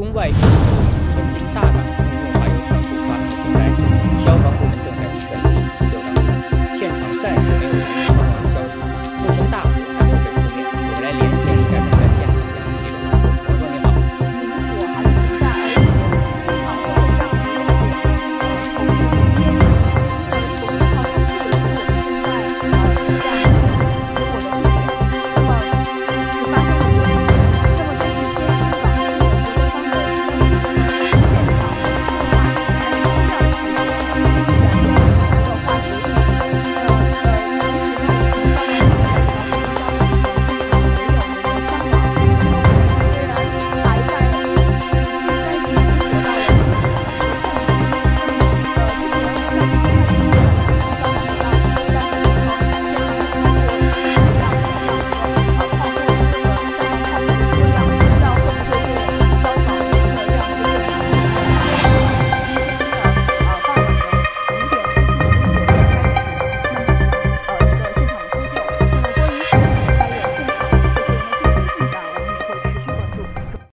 中外运动，天经大胆。